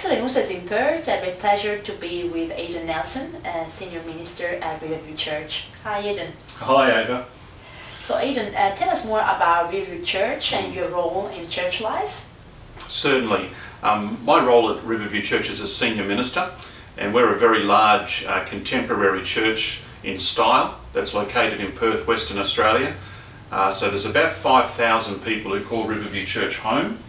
Excellent. Also, it's in Perth. I have a pleasure to be with Haydn Nelson, a senior minister at Riverview Church. Hi, Haydn. Hi, Ava. So, Haydn, uh, tell us more about Riverview Church and your role in church life. Certainly. Um, my role at Riverview Church is a senior minister, and we're a very large uh, contemporary church in style that's located in Perth, Western Australia. Uh, so there's about 5,000 people who call Riverview Church home,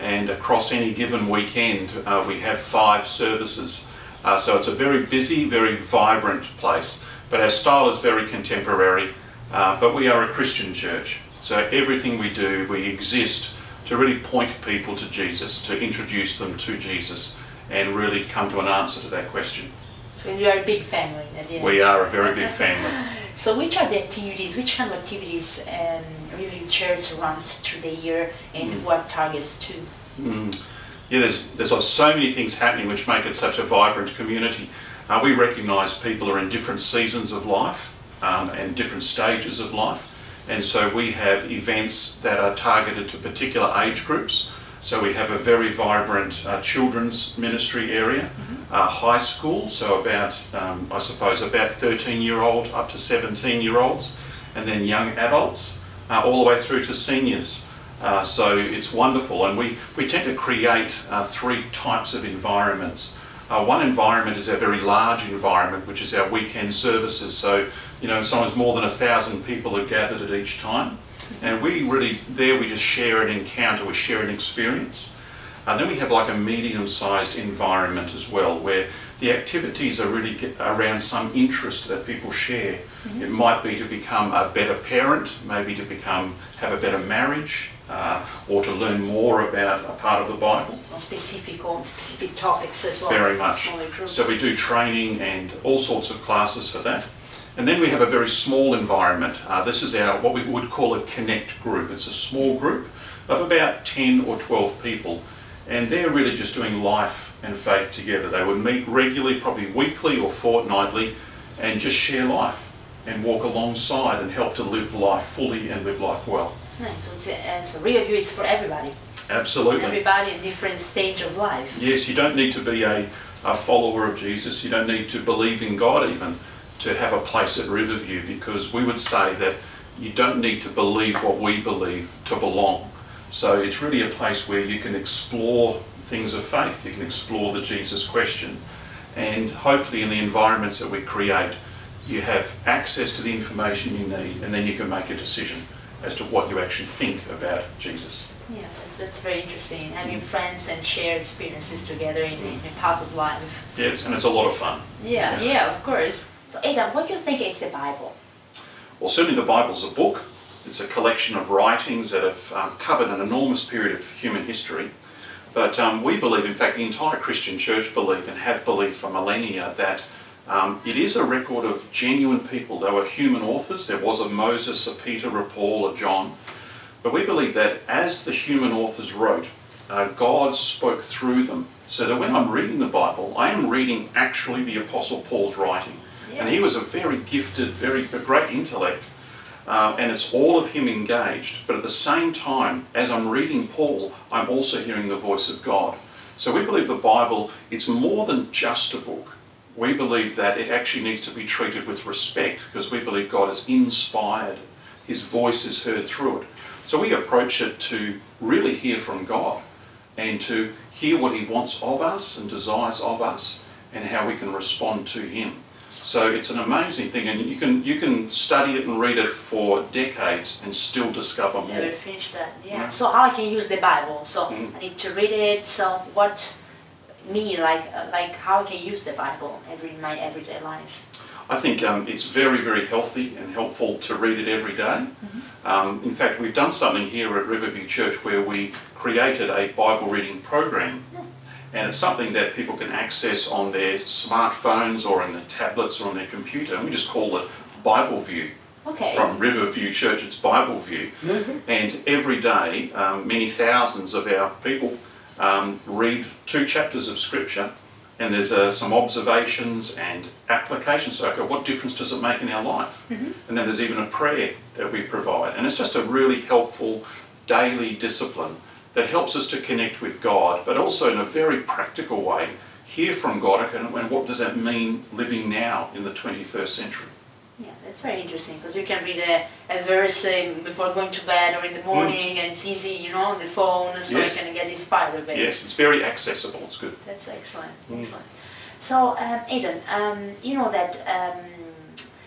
and across any given weekend uh, we have five services. Uh, so it's a very busy, very vibrant place. But our style is very contemporary, uh, but we are a Christian church. So everything we do, we exist to really point people to Jesus, to introduce them to Jesus, and really come to an answer to that question. So you are a big family. At the end. We are a very big family. So which are the activities, which kind of activities um, Riverview Church runs through the year and Mm. what targets to? Mm. Yeah, there's there's so many things happening which make it such a vibrant community. Uh, we recognise people are in different seasons of life um, and different stages of life, and so we have events that are targeted to particular age groups. So we have a very vibrant uh, children's ministry area, uh, high school, so about um, I suppose about 13 year old up to 17 year olds, and then young adults, uh, all the way through to seniors. Uh, so it's wonderful, and we, we tend to create uh, three types of environments. Uh, one environment is our very large environment, which is our weekend services. So, you know, sometimes more than a thousand people are gathered at each time. And we really, there we just share an encounter, we share an experience. And then we have like a medium sized environment as well, where the activities are really around some interest that people share. It might be to become a better parent, maybe to become, have a better marriage, uh, or to learn more about a part of the Bible. on specific on specific topics as well. Very much. So we do training and all sorts of classes for that. And then we have a very small environment. Uh, this is our what we would call a connect group. It's a small group of about 10 or 12 people. And they're really just doing life and faith together. They would meet regularly, probably weekly or fortnightly, and just share life and walk alongside and help to live life fully and live life well. Nice. So, it's, so Riverview is for everybody. Absolutely. Everybody in different stage of life. Yes, you don't need to be a, a follower of Jesus. You don't need to believe in God even to have a place at Riverview because we would say that you don't need to believe what we believe to belong. So it's really a place where you can explore things of faith, you can explore the Jesus question, and hopefully in the environments that we create, you have access to the information you need, and then you can make a decision as to what you actually think about Jesus. Yeah, that's, that's very interesting. Having friends and share experiences together in, in a path of life. Yes, and it's a lot of fun. Yeah, Yes. yeah, of course. So Adam, what do you think is the Bible? Well, certainly the Bible's a book. It's a collection of writings that have um, covered an enormous period of human history. But um, we believe, in fact, the entire Christian church believe and have believed for millennia that um, it is a record of genuine people. They were human authors. There was a Moses, a Peter, a Paul, a John. But we believe that as the human authors wrote, uh, God spoke through them. So that when I'm reading the Bible, I am reading actually the Apostle Paul's writing. And he was a very gifted, very a great intellect, uh, and it's all of him engaged. But at the same time, as I'm reading Paul, I'm also hearing the voice of God. So we believe the Bible, it's more than just a book. We believe that it actually needs to be treated with respect because we believe God is inspired. His voice is heard through it. So we approach it to really hear from God and to hear what He wants of us and desires of us and how we can respond to Him. So it's an amazing thing, and you can you can study it and read it for decades and still discover more. Finished that. Yeah. Yeah. So how I can use the Bible? So Mm. I need to read it. So what me like uh, like how I can use the Bible every in my everyday life? I think um, it's very, very healthy and helpful to read it every day. Um, in fact, we've done something here at Riverview Church where we created a Bible reading program. And it's something that people can access on their smartphones or in their tablets or on their computer. And we just call it Bible View. Okay. From Riverview Church, it's Bible View. And every day, um, many thousands of our people um, read two chapters of Scripture, and there's uh, some observations and applications. So, okay, what difference does it make in our life? And then there's even a prayer that we provide. And it's just a really helpful daily discipline that helps us to connect with God, but also in a very practical way, hear from God and, and what does that mean living now in the 21st century. Yeah, that's very interesting because you can read a, a verse uh, before going to bed or in the morning and it's easy, you know, on the phone, so Yes. you can get inspired a bit. Yes, it's very accessible. It's good. That's excellent. Mm. Excellent. So, um, Haydn, um, you know that um,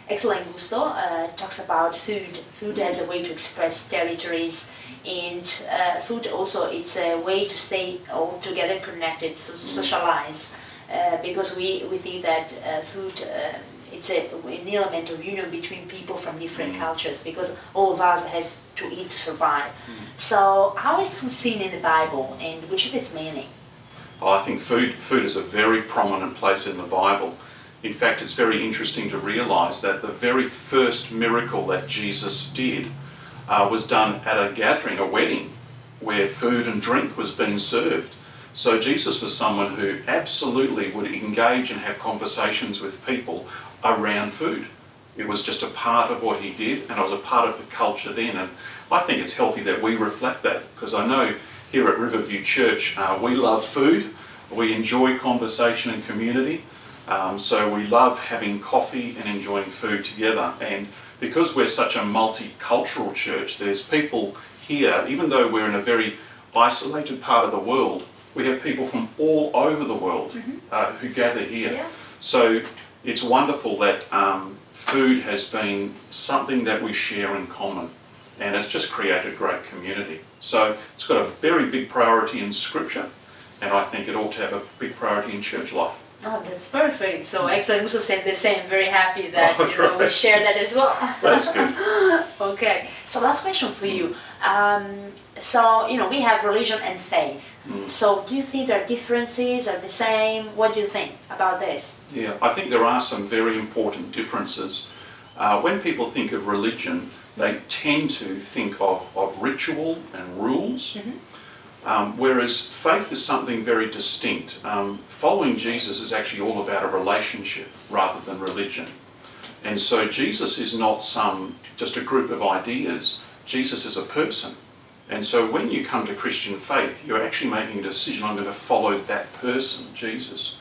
Excellent Gusto uh, talks about food. Food as a way to express territories, and uh, food also it's a way to stay all together connected, so socialize. Uh, because we, we think that uh, food uh, it's a, an element of union between people from different Mm. cultures because all of us has to eat to survive. So how is food seen in the Bible and which is its meaning? Oh, I think food, food is a very prominent place in the Bible. In fact, it's very interesting to realise that the very first miracle that Jesus did uh, was done at a gathering, a wedding, where food and drink was being served. So Jesus was someone who absolutely would engage and have conversations with people around food. It was just a part of what he did, and it was a part of the culture then. And I think it's healthy that we reflect that because I know here at Riverview Church uh, we love food, we enjoy conversation and community. Um, so we love having coffee and enjoying food together. And because we're such a multicultural church, there's people here, even though we're in a very isolated part of the world, we have people from all over the world uh, who gather here. Yeah. So it's wonderful that um, food has been something that we share in common and it's just created a great community. So it's got a very big priority in Scripture and I think it ought to have a big priority in church life. Oh, that's perfect. So Excellent also says the same. Very happy that Oh, you know we share that as well. That's good. okay. So last question for you. Um, so you know we have religion and faith. Mm. So do you think there are differences? Are the same? What do you think about this? Yeah, I think there are some very important differences. Uh, when people think of religion, they tend to think of, of ritual and rules, um, whereas faith is something very distinct. Um, following Jesus is actually all about a relationship rather than religion. And so Jesus is not some just a group of ideas. Jesus is a person. And so when you come to Christian faith, you're actually making a decision I'm going to follow that person, Jesus.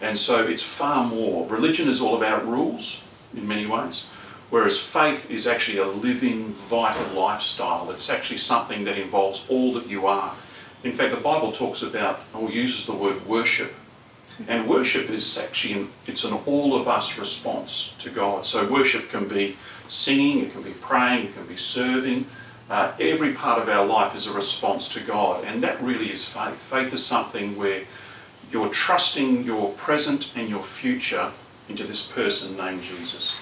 And so it's far more. Religion is all about rules in many ways, whereas faith is actually a living, vital lifestyle. It's actually something that involves all that you are. In fact, the Bible talks about or uses the word worship. And worship is actually it's an all of us response to God. So worship can be singing, it can be praying, it can be serving. Uh, every part of our life is a response to God, and that really is faith. Faith is something where you're trusting your present and your future into this person named Jesus.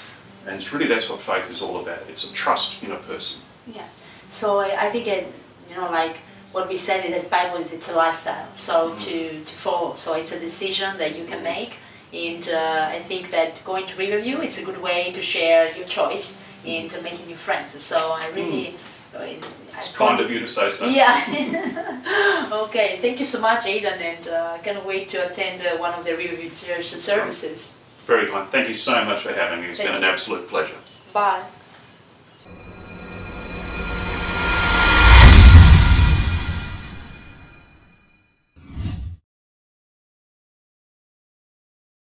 And it's really that's what faith is all about. It's a trust in a person. Yeah. So I I think it, you know like what we said is that Bible is it's a lifestyle. So to to follow. So it's a decision that you can make. And uh, I think that going to Riverview is a good way to share your choice and to making new friends. So I really. It's kind of you to say so. Yeah. okay. Thank you so much, Haydn, and uh, can't wait to attend uh, one of the Riverview Church services. Very kind. Thank you so much for having me. It's Thank been an absolute pleasure. Bye.